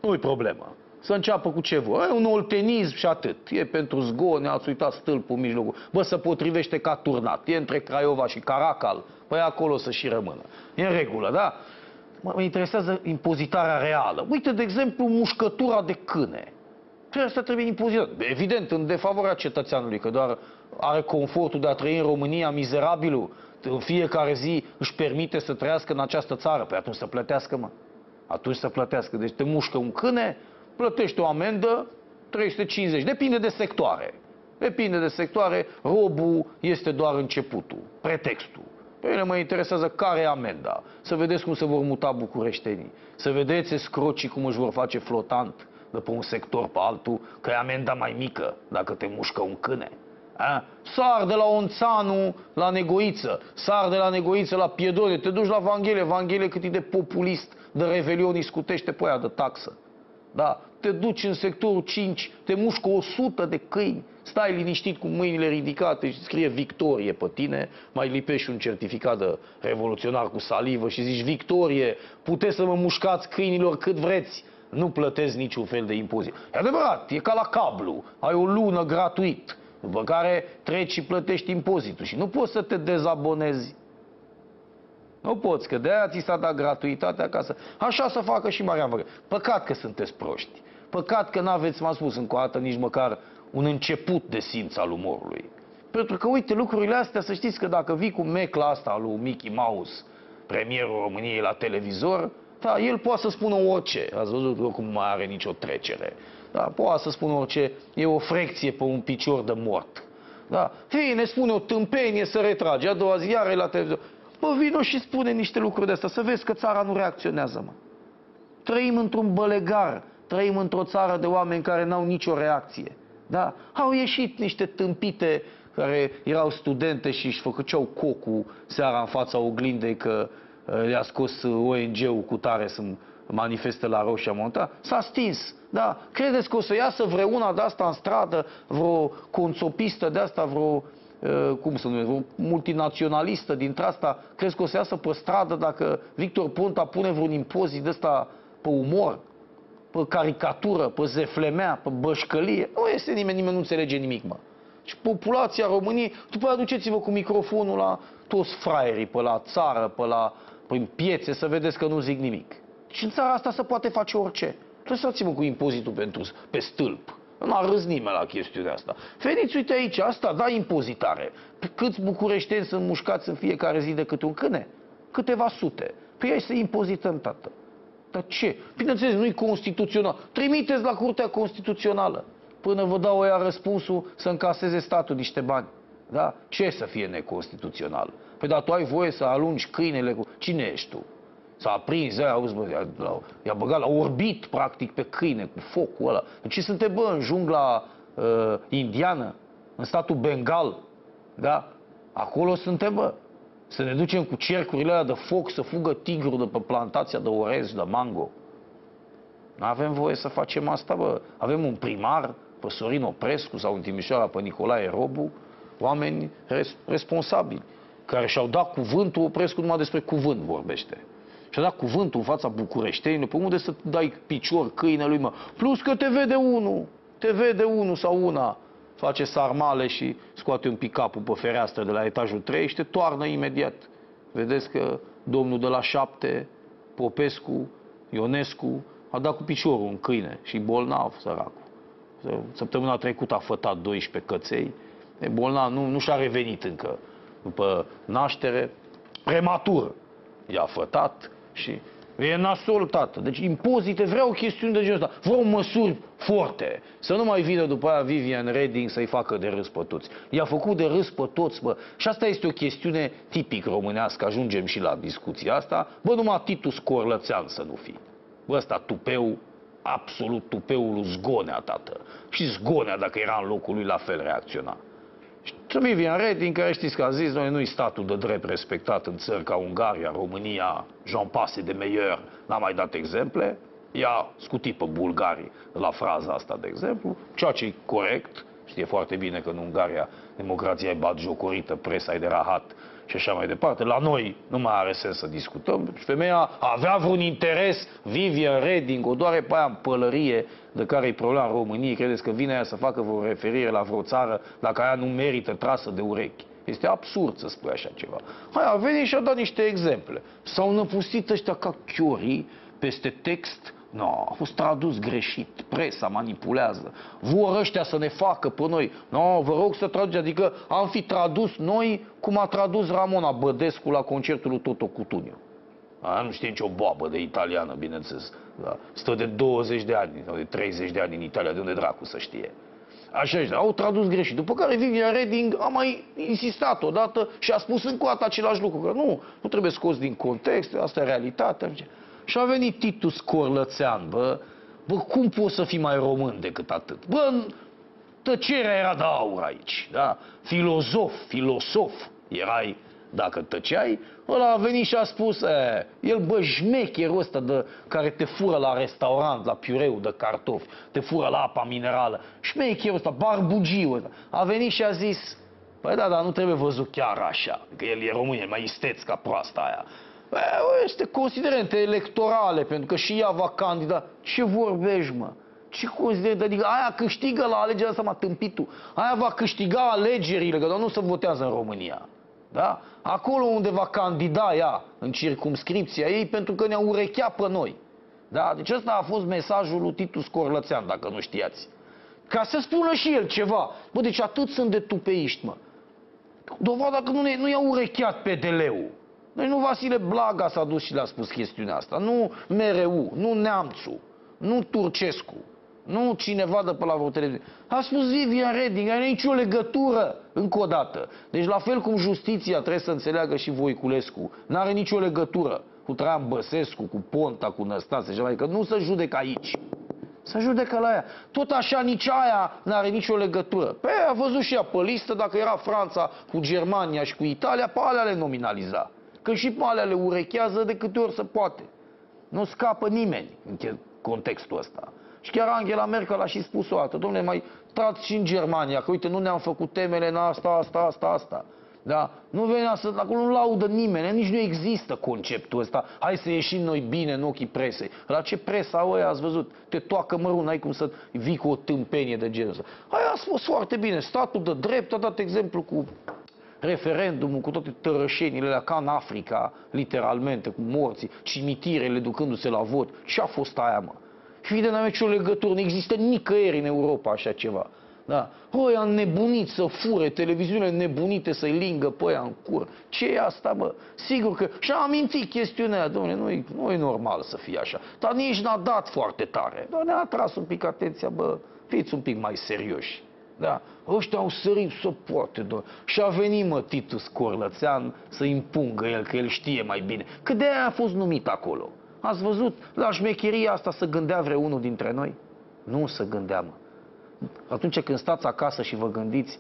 Nu-i problemă. Să înceapă cu ce vor. E un oltenism și atât. E pentru zgone, ați uitat stâlpul în mijlocul. Bă, se potrivește ca turnat. E între Craiova și Caracal. Păi acolo să și rămână. E în regulă, da? Mă interesează impozitarea reală. Uite, de exemplu, mușcătura de câine. Pe asta trebuie impozitat. Evident, în defavoarea cetățeanului, că doar are confortul de a trăi în România mizerabilul, în fiecare zi își permite să trăiască în această țară. Păi atunci să plătească, mă. Atunci să plătească. Deci te mușcă un câine, plătești o amendă, 350. Depinde de sectoare. Depinde de sectoare. Robul este doar începutul, pretextul. Pe mine mă interesează care e amenda. Să vedeți cum se vor muta bucureștenii. Să vedeți scrocii cum își vor face flotant de pe un sector pe altul, că e amenda mai mică dacă te mușcă un câine. A? Sar de la Onțanu la Negoiță, sar de la Negoiță la Piedone, te duci la Vanghelie, Vanghelie cât e de populist, de revelion, îi scutește pe aia de taxă. Da? Te duci în sectorul 5, te mușcă 100 de câini, stai liniștit cu mâinile ridicate și scrie victorie pe tine, mai lipești un certificat de revoluționar cu salivă și zici victorie, puteți să mă mușcați câinilor cât vreți, nu plătesc niciun fel de impozit. E adevărat, e ca la cablu, ai o lună gratuit, după care treci și plătești impozitul și nu poți să te dezabonezi. Nu poți, că de-aia ți s-a dat gratuitatea ca să... Așa să facă și Marian Văgă. Păcat că sunteți proști. Păcat că n-aveți, m-am spus încă o dată, nici măcar un început de simț al umorului. Pentru că, uite, lucrurile astea, să știți că dacă vii cu mecla asta lui Mickey Mouse, premierul României la televizor, da, el poate să spună orice. Ați văzut că cum mai are nicio trecere. Da, poate să spună orice. E o frecție pe un picior de mort. Da. ne spune o tâmpenie să retrage. A doua zi iară la televizor. Bă, vino și spune niște lucruri de astea, să vezi că țara nu reacționează, mă. Trăim într-un bălegar, trăim într-o țară de oameni care n-au nicio reacție. Da? Au ieșit niște tâmpite care erau studente și își făcăceau cocul seara în fața oglindei că uh, le-a scos ONG-ul cu tare să manifeste la Roșia Monta, s-a stins. Da, credeți că o să iasă vreuna de asta în stradă, vreo conțopistă de asta, vreo Uh, cum să numesc, o multinaționalistă dintre asta, crezi că o să iasă pe stradă dacă Victor Ponta pune vreun impozit de ăsta pe umor, pe caricatură, pe zeflemea, pe bășcălie? Nu este nimeni, nimeni nu înțelege nimic, mă. Și populația României, după aceea duceți-vă cu microfonul la toți fraierii, pe la țară, pe la prin piețe, să vedeți că nu zic nimic. Și în țara asta se poate face orice. Lăsați-mă cu impozitul pentru, pe stâlp. Nu a râs nimeni la chestiunea asta. Veniți, uite aici, asta, da impozitare. Câți bucureșteni sunt mușcați în fiecare zi de câte un câine? Câteva sute. Păi hai să impozităm, tată. Dar ce? Bineînțeles, nu-i constituțional. Trimiteți la Curtea Constituțională. până vă dau ea răspunsul să încaseze statul niște bani. Da? Ce să fie neconstituțional? Păi dar tu ai voie să alungi câinele cu... Cine ești tu? S-a aprins aia, auzi, bă, i-a, i-a băgat la orbit, practic, pe câine, cu focul ăla. Ce suntem, bă, în jungla uh, indiană, în statul Bengal, da? Acolo suntem, bă. Să ne ducem cu cercurile alea de foc, să fugă tigrul de pe plantația de orez, de mango. Nu avem voie să facem asta, bă. Avem un primar, pe Sorin Oprescu sau în Timișoara pe Nicolae Robu, oameni res- responsabili, care și-au dat cuvântul, Oprescu numai despre cuvânt vorbește. Și-a dat cuvântul în fața bucureștenilor, pe unde să dai picior câinelui, mă. Plus că te vede unul, te vede unul sau una, face sarmale și scoate un pick-up pe fereastră de la etajul 3 și te toarnă imediat. Vedeți că domnul de la 7, Popescu, Ionescu, a dat cu piciorul un câine și bolnav, săracul. Săptămâna trecută a fătat 12 căței, e bolnav, nu, nu și-a revenit încă după naștere, prematur. I-a fătat și E nasol, tată. Deci impozite, vreau chestiuni de genul ăsta. Vreau măsuri forte. Să nu mai vină după aia Vivian Redding să-i facă de râs pe toți. I-a făcut de râs pe toți, bă. Și asta este o chestiune tipic românească. Ajungem și la discuția asta. Bă, numai Titus Corlățean să nu fii. Bă, ăsta tupeu, absolut tupeul lui Zgonea, tată. Și Zgonea, dacă era în locul lui, la fel reacționa. Și Vivian Reding, care știți că a zis, noi nu-i statul de drept respectat în țări ca Ungaria, România, Jean Passe de Meilleur, n-a mai dat exemple, i-a scutit pe bulgarii la fraza asta, de exemplu, ceea ce e corect, știe foarte bine că în Ungaria democrația e batjocorită, presa e de rahat și așa mai departe. La noi nu mai are sens să discutăm. Și femeia avea vreun interes, Vivian Reding, o doare pe aia în pălărie, de care e problema în României. Credeți că vine aia să facă vreo referire la vreo țară la care aia nu merită trasă de urechi? Este absurd să spui așa ceva. Hai, a venit și a dat niște exemple. S-au năpustit ăștia ca chiorii peste text No, a fost tradus greșit. Presa manipulează. Vor ăștia să ne facă pe noi. No, vă rog să traduceți. Adică am fi tradus noi cum a tradus Ramona Bădescu la concertul lui Toto Cutuniu. A, nu știe nicio babă de italiană, bineînțeles. Da. Stă de 20 de ani sau de 30 de ani în Italia, de unde dracu să știe. Așa este, au tradus greșit. După care Vivian Redding a mai insistat odată și a spus încă o dată același lucru, că nu, nu trebuie scos din context, asta e realitatea. Și a venit Titus Corlățean, bă, bă, cum poți să fii mai român decât atât? Bă, tăcerea era de aur aici, da? Filozof, filosof erai dacă tăceai, ăla a venit și a spus, e, el bă, șmecherul ăsta de, care te fură la restaurant, la piureu de cartofi, te fură la apa minerală, șmecherul ăsta, barbugiul ăsta, a venit și a zis, păi da, dar nu trebuie văzut chiar așa, că el e român, e mai isteț ca proasta aia. Bă, este considerente electorale, pentru că și ea va candida. Ce vorbești, mă? Ce considerente? Adică aia câștigă la alegerea asta, m-a tâmpit tu. Aia va câștiga alegerile, că nu se votează în România. Da? Acolo unde va candida ea în circumscripția ei pentru că ne-a urechea pe noi. Da? Deci ăsta a fost mesajul lui Titus Corlățean, dacă nu știați. Ca să spună și el ceva. Bă, deci atât sunt de tupeiști, mă. Dovada că nu, ne, nu i-a urecheat PDL-ul. Noi nu Vasile Blaga s-a dus și le-a spus chestiunea asta, nu MRU, nu Neamțu, nu Turcescu, nu cineva de pe la vreo televiziune. A spus Vivian Redding, are nicio legătură, încă o dată. Deci la fel cum justiția trebuie să înțeleagă și Voiculescu, n-are nicio legătură cu Traian Băsescu, cu Ponta, cu Năstase, ceva, că nu se judecă aici. Să judecă la ea. Tot așa, nici aia n-are nicio legătură. Pe a văzut și ea pe listă, dacă era Franța cu Germania și cu Italia, pe alea le nominaliza. Că și pe alea le urechează de câte ori se poate. Nu scapă nimeni în contextul ăsta. Și chiar Angela Merkel a și spus o dată, domnule, mai trați și în Germania, că uite, nu ne-am făcut temele în asta, asta, asta, asta. Da? Nu venea să, acolo nu laudă nimeni, nici nu există conceptul ăsta. Hai să ieșim noi bine în ochii presei. La ce presa ăia ați văzut? Te toacă mărul, n-ai cum să vii cu o tâmpenie de genul ăsta. Aia a spus foarte bine. Statul de drept a dat exemplu cu referendumul cu toate tărășenile alea, ca în Africa, literalmente, cu morții, cimitirele ducându-se la vot. Ce a fost aia, mă? Și evident, n-am nicio legătură, nu există nicăieri în Europa așa ceva. Da. Ăia nebunit să fure, televiziunile nebunite să-i lingă pe ăia în cur. ce e asta, bă? Sigur că... Și-a amintit chestiunea aia, domnule, nu e, nu e normal să fie așa. Dar nici n-a dat foarte tare. Dar ne-a tras un pic atenția, bă, fiți un pic mai serioși. Da. Ăștia au sărit să poate, doar. Și a venit, mă, Titus Corlățean să impungă el, că el știe mai bine. Că de aia a fost numit acolo. Ați văzut la șmecheria asta să gândea vreunul dintre noi? Nu să gândea, mă. Atunci când stați acasă și vă gândiți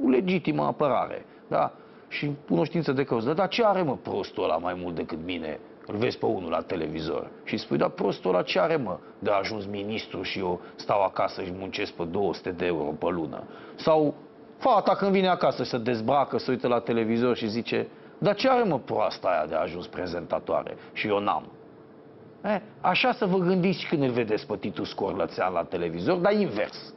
cu legitimă apărare, da? Și cunoștință de cauză, dar ce are, mă, prostul ăla mai mult decât mine? Îl vezi pe unul la televizor și spui, da, prostul ăla ce are, mă, de a ajuns ministru și eu stau acasă și muncesc pe 200 de euro pe lună? Sau fata când vine acasă și se dezbracă, se uită la televizor și zice, dar ce are, mă, proasta aia de a ajuns prezentatoare și eu n-am? E, așa să vă gândiți când îl vedeți pe Titus Corlățean la televizor, dar invers.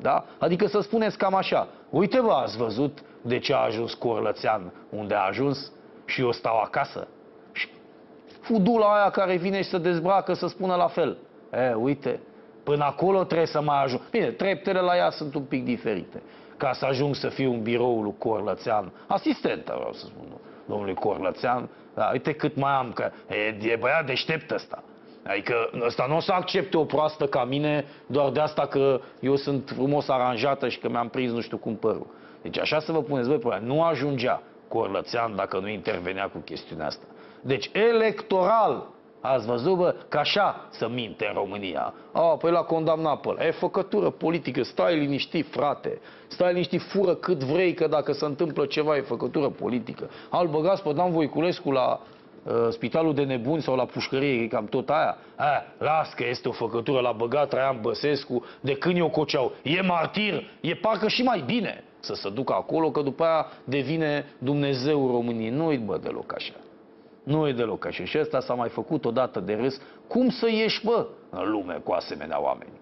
Da? Adică să spuneți cam așa, uite vă, ați văzut de ce a ajuns Corlățean unde a ajuns și eu stau acasă? Și fudula aia care vine și să dezbracă să spună la fel. E, uite, până acolo trebuie să mai ajung. Bine, treptele la ea sunt un pic diferite. Ca să ajung să fiu în biroul lui Corlățean, asistentă vreau să spun, domnului Corlățean, da, uite cât mai am, că e, e băiat deștept ăsta. Adică ăsta nu o să accepte o proastă ca mine doar de asta că eu sunt frumos aranjată și că mi-am prins nu știu cum părul. Deci așa să vă puneți, băi, nu ajungea Corlățean dacă nu intervenea cu chestiunea asta. Deci electoral, ați văzut, bă, că așa să minte în România. A, păi l-a condamnat pe ăla. E făcătură politică, stai liniștit, frate. Stai liniștit, fură cât vrei, că dacă se întâmplă ceva e făcătură politică. Al băgați pe Dan Voiculescu la uh, spitalul de nebuni sau la pușcărie, e cam tot aia. A, las că este o făcătură, la băgat Traian Băsescu, de când o coceau. E martir, e parcă și mai bine să se ducă acolo, că după aia devine Dumnezeu României. Nu-i bă deloc așa. Nu e deloc așa. Și ăsta s-a mai făcut odată de râs. Cum să ieși, bă, în lume cu asemenea oameni?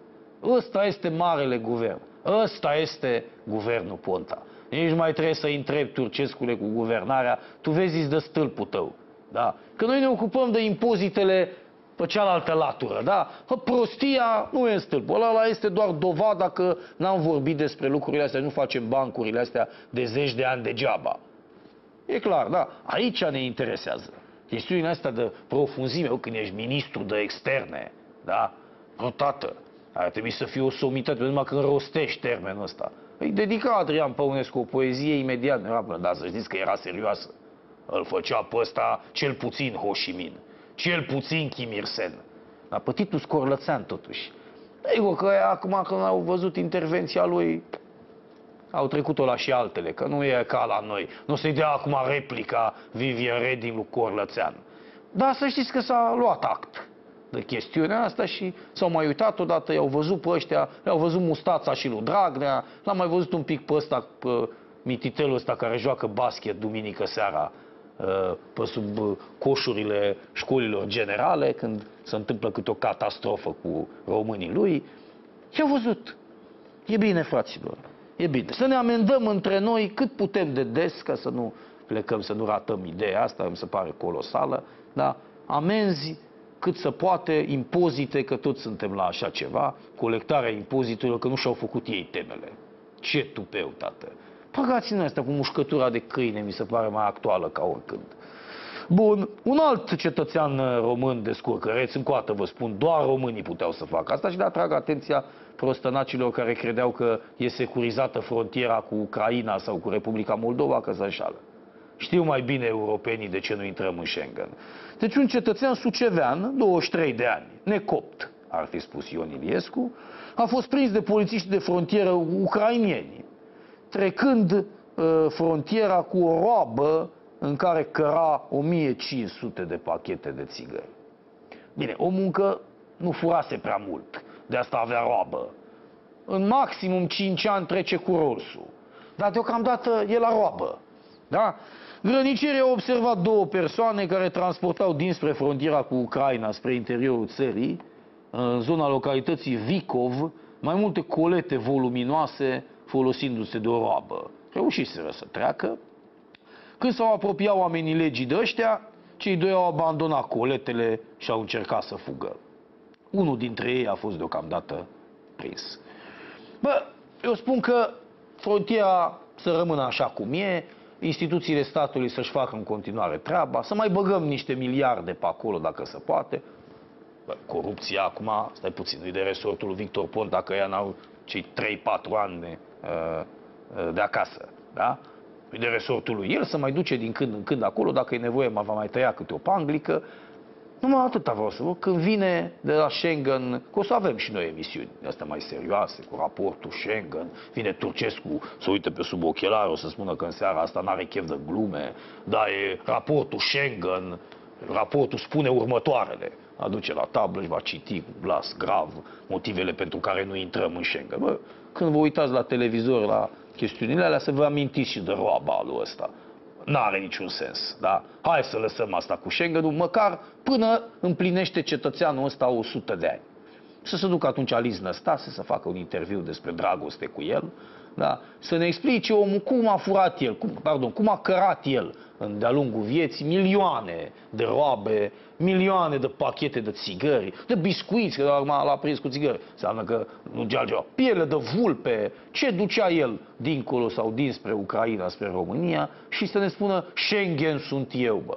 Ăsta este marele guvern. Ăsta este guvernul Ponta. Nici mai trebuie să întrebi Turcescule cu guvernarea, tu vezi de stâlpul tău. Da? Că noi ne ocupăm de impozitele pe cealaltă latură, da? Că prostia nu e în stâlpul ăla este doar dovada că n-am vorbit despre lucrurile astea, nu facem bancurile astea de zeci de ani degeaba. E clar, da? Aici ne interesează. Chestiunea asta de profunzime, când ești ministru de externe, da? O tată, ar trebui să fie o somitate, pentru numai când rostești termenul ăsta. Îi dedica Adrian Păunescu o poezie imediat, nu era până, dar să știți că era serioasă. Îl făcea pe ăsta cel puțin Ho Chi Minh, cel puțin Kim Il-sen. Dar pe Titus Corlățean totuși. Dar că acum când au văzut intervenția lui, au trecut-o la și altele, că nu e ca la noi. Nu se dea acum replica Vivian Redding lui Corlățean. Dar să știți că s-a luat act de chestiunea asta și s-au mai uitat odată, i-au văzut pe ăștia, i-au văzut mustața și lui Dragnea, l-am mai văzut un pic pe ăsta, pe mititelul ăsta care joacă basket duminică seara ă, pe sub coșurile școlilor generale, când se întâmplă câte o catastrofă cu românii lui. I-au văzut. E bine, fraților. E bine. Să ne amendăm între noi cât putem de des, ca să nu plecăm, să nu ratăm ideea asta, mi se pare colosală, da? amenzi cât să poate, impozite, că toți suntem la așa ceva, colectarea impozitelor, că nu și-au făcut ei temele. Ce tupeu, tată! Păgați-ne asta cu mușcătura de câine, mi se pare mai actuală ca oricând. Bun, un alt cetățean român de scurcăreț, încoată vă spun, doar românii puteau să facă asta și de atrag atenția prostănacilor care credeau că e securizată frontiera cu Ucraina sau cu Republica Moldova, că se înșală. Știu mai bine europenii de ce nu intrăm în Schengen. Deci un cetățean sucevean, 23 de ani, necopt, ar fi spus Ion Iliescu, a fost prins de polițiști de frontieră ucrainieni, trecând uh, frontiera cu o roabă în care căra 1500 de pachete de țigări. Bine, o muncă nu furase prea mult, de asta avea roabă. În maximum 5 ani trece cu rolsul. Dar deocamdată e la roabă. Da? Grănicierii au observat două persoane care transportau dinspre frontiera cu Ucraina spre interiorul țării, în zona localității Vicov, mai multe colete voluminoase folosindu-se de o roabă. Reușiseră să treacă. Când s-au apropiat oamenii legii de ăștia, cei doi au abandonat coletele și au încercat să fugă. Unul dintre ei a fost deocamdată prins. Bă, Eu spun că frontiera să rămână așa cum e, instituțiile statului să-și facă în continuare treaba, să mai băgăm niște miliarde pe acolo dacă se poate. Bă, corupția acum, stai puțin, nu de resortul lui Victor Pont dacă ea n-au cei 3-4 ani de, uh, uh, de acasă. Da? E de resortul lui. El să mai duce din când în când acolo, dacă e nevoie, mă va mai tăia câte o panglică, numai atâta vreau să vă, când vine de la Schengen, că o să avem și noi emisiuni astea mai serioase, cu raportul Schengen, vine Turcescu să uite pe sub ochelari, o să spună că în seara asta n-are chef de glume, dar e raportul Schengen, raportul spune următoarele, aduce la tablă și va citi cu glas grav motivele pentru care nu intrăm în Schengen. Bă, când vă uitați la televizor la chestiunile alea, să vă amintiți și de roaba lui ăsta n-are niciun sens. Da? Hai să lăsăm asta cu Schengen-ul, măcar până împlinește cetățeanul ăsta 100 de ani. Să se ducă atunci Aliz Năstase să facă un interviu despre dragoste cu el, da? să ne explice omul cum a furat el, cum, pardon, cum a cărat el de-a lungul vieții milioane de roabe, milioane de pachete de țigări, de biscuiți, că acum l-a prins cu țigări. Înseamnă că nu gealgea. Piele de vulpe, ce ducea el dincolo sau dinspre Ucraina, spre România și să ne spună Schengen sunt eu, bă.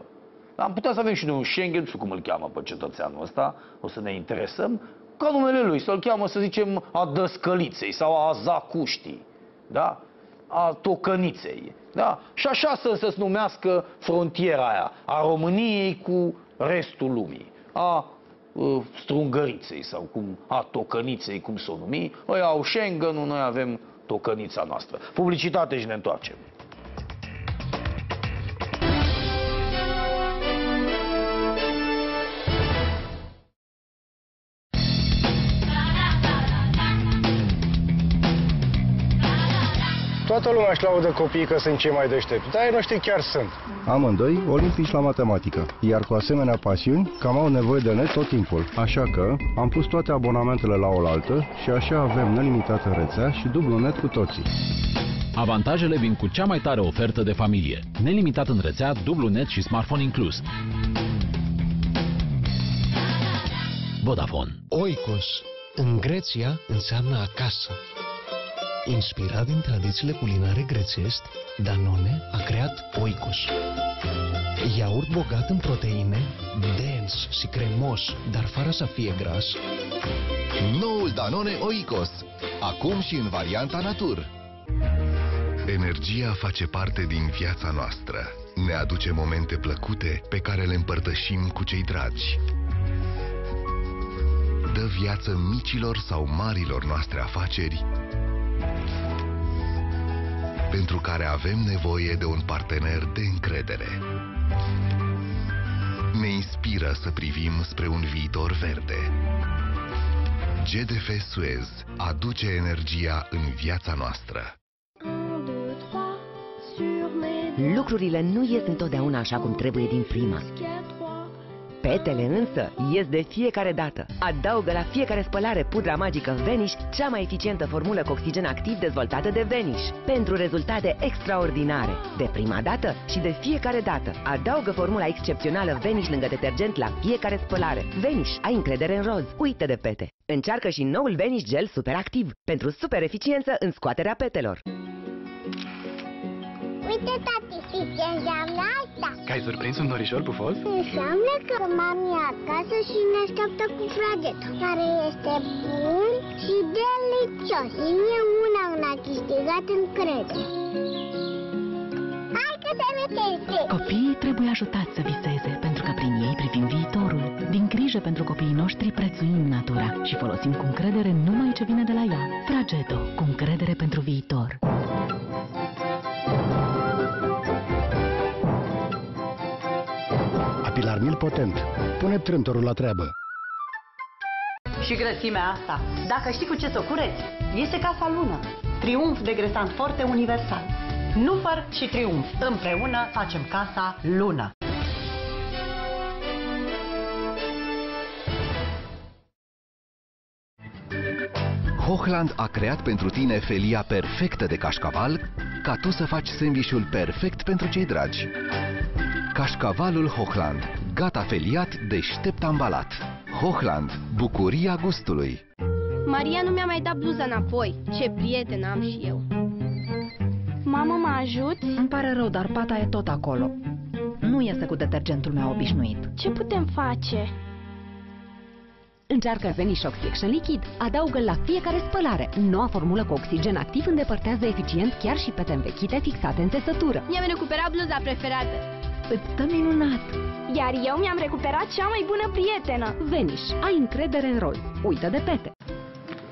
Am putea să avem și noi un Schengen, nu știu cum îl cheamă pe cetățeanul ăsta, o să ne interesăm, ca numele lui, să-l cheamă, să zicem, a Dăscăliței sau a Zacuștii, da? a Tocăniței. Da? Și așa să se numească frontiera aia, a României cu restul lumii, a uh, strungăriței sau cum, a tocăniței, cum să o numi. Noi au Schengen, noi avem tocănița noastră. Publicitate și ne întoarcem. Toată lumea își laudă copiii că sunt cei mai deștepți, dar ei noștri chiar sunt. Amândoi olimpici la matematică, iar cu asemenea pasiuni cam au nevoie de net tot timpul. Așa că am pus toate abonamentele la oaltă și așa avem nelimitată rețea și dublu net cu toții. Avantajele vin cu cea mai tare ofertă de familie. Nelimitat în rețea, dublu net și smartphone inclus. Vodafone. Oikos, în Grecia, înseamnă acasă. Inspirat din tradițiile culinare grecești, Danone a creat Oikos. Iaurt bogat în proteine, dens și cremos, dar fără să fie gras. Noul Danone Oikos. Acum și în varianta natur. Energia face parte din viața noastră. Ne aduce momente plăcute pe care le împărtășim cu cei dragi. Dă viață micilor sau marilor noastre afaceri pentru care avem nevoie de un partener de încredere. Ne inspiră să privim spre un viitor verde. GDF Suez aduce energia în viața noastră. Lucrurile nu ies întotdeauna așa cum trebuie din prima. Petele însă ies de fiecare dată. Adaugă la fiecare spălare pudra magică Vanish, cea mai eficientă formulă cu oxigen activ dezvoltată de Vanish, pentru rezultate extraordinare. De prima dată și de fiecare dată. Adaugă formula excepțională Vanish lângă detergent la fiecare spălare. Vanish, ai încredere în roz. Uită de pete. Încearcă și noul Vanish Gel Super Activ pentru super eficiență în scoaterea petelor. Uite, tati, știi ce înseamnă asta? Că ai surprins un norișor pufos? Înseamnă că mami e acasă și ne așteaptă cu fragetul, care este bun și delicios. Și mie una una câștigat încredere. Hai că te metezi! Copiii trebuie ajutați să viseze, pentru că prin ei privim viitorul. Din grijă pentru copiii noștri prețuim natura și folosim cu încredere numai ce vine de la ea. Frageto, cu încredere pentru viitor. Apilarmil potent. Pune trântorul la treabă. Și grăsimea asta, dacă știi cu ce să o cureți, este casa lună. Triumf de gresant foarte universal. Nufăr și triumf. Împreună facem casa lună. Hochland a creat pentru tine felia perfectă de cașcaval ca tu să faci sandvișul perfect pentru cei dragi. Cașcavalul Hochland, gata feliat, deștept ambalat. Hochland, bucuria gustului. Maria nu mi-a mai dat bluza înapoi. Ce prieten am și eu. Mamă, mă ajut? Îmi pare rău, dar pata e tot acolo. Nu este cu detergentul meu obișnuit. Ce putem face? Încearcă Vanish Oxyction Liquid. Adaugă la fiecare spălare. Noua formulă cu oxigen activ îndepărtează eficient chiar și pete învechite fixate în țesătură. Mi-am recuperat bluza preferată. Îți stă minunat! Iar eu mi-am recuperat cea mai bună prietenă. Vanish. Ai încredere în rol. Uită de pete.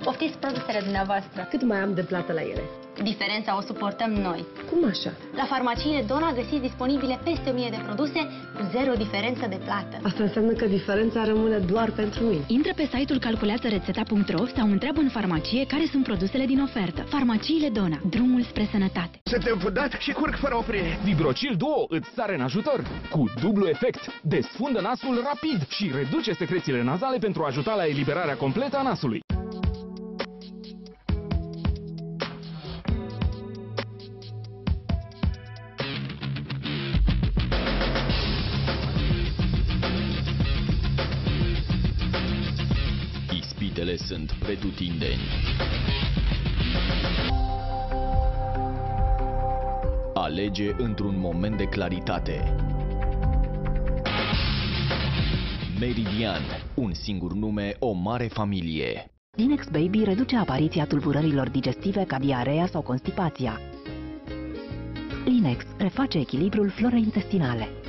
Poftiți produsele dumneavoastră. Cât mai am de plată la ele? Diferența o suportăm noi. Cum așa? La farmaciile Dona găsiți disponibile peste 1000 de produse cu zero diferență de plată. Asta înseamnă că diferența rămâne doar pentru mine. Intră pe site-ul calculează-rețeta.ro sau întreabă în farmacie care sunt produsele din ofertă. Farmaciile Dona. Drumul spre sănătate. Suntem fundat și curg fără oprire. Vibrocil Duo îți sare în ajutor cu dublu efect. Desfundă nasul rapid și reduce secrețiile nazale pentru a ajuta la eliberarea completă a nasului. Sunt pretutindeni. Alege într-un moment de claritate. Meridian, un singur nume, o mare familie. Linex Baby reduce apariția tulburărilor digestive ca diarea sau constipația. Linex reface echilibrul florei intestinale.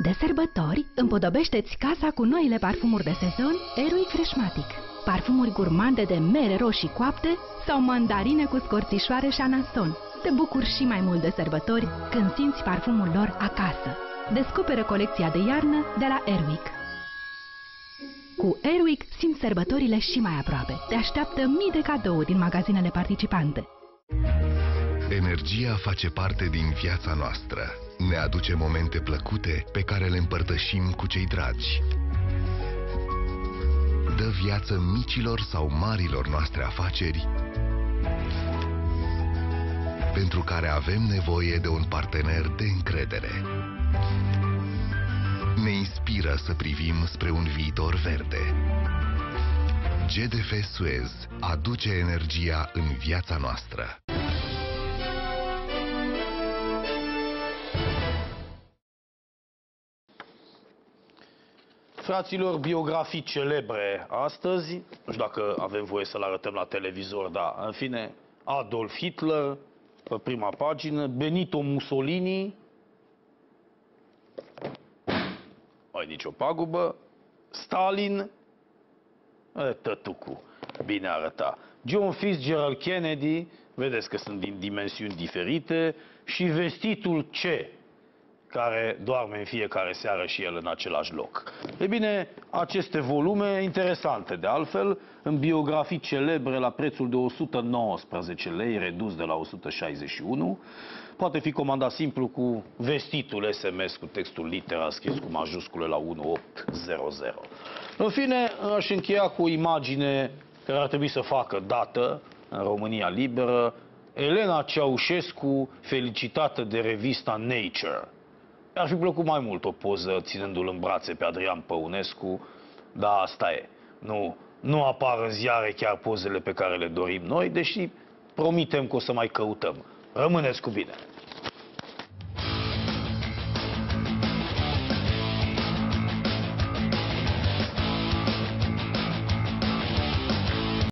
De sărbători, împodobește-ți casa cu noile parfumuri de sezon Erui Freshmatic. Parfumuri gurmande de mere roșii coapte sau mandarine cu scorțișoare și anason. Te bucuri și mai mult de sărbători când simți parfumul lor acasă. Descoperă colecția de iarnă de la Airwick. Cu Airwick simți sărbătorile și mai aproape. Te așteaptă mii de cadouri din magazinele participante. Energia face parte din viața noastră. Ne aduce momente plăcute pe care le împărtășim cu cei dragi. Dă viață micilor sau marilor noastre afaceri pentru care avem nevoie de un partener de încredere. Ne inspiră să privim spre un viitor verde. GDF Suez aduce energia în viața noastră. Fraților, biografii celebre. Astăzi, nu știu dacă avem voie să-l arătăm la televizor, dar în fine, Adolf Hitler, pe prima pagină, Benito Mussolini, ai nicio pagubă, Stalin, e, tătucu, bine arăta, John Fitzgerald Kennedy, vedeți că sunt din dimensiuni diferite, și vestitul C, care doarme în fiecare seară și el în același loc. E bine, aceste volume, interesante de altfel, în biografii celebre la prețul de 119 lei, redus de la 161, poate fi comandat simplu cu vestitul SMS cu textul litera scris cu majuscule la 1800. În fine, aș încheia cu o imagine care ar trebui să facă dată în România Liberă, Elena Ceaușescu felicitată de revista Nature. Mi-ar fi plăcut mai mult o poză ținându-l în brațe pe Adrian Păunescu, dar asta e. Nu, nu apar în ziare chiar pozele pe care le dorim noi, deși promitem că o să mai căutăm. Rămâneți cu bine!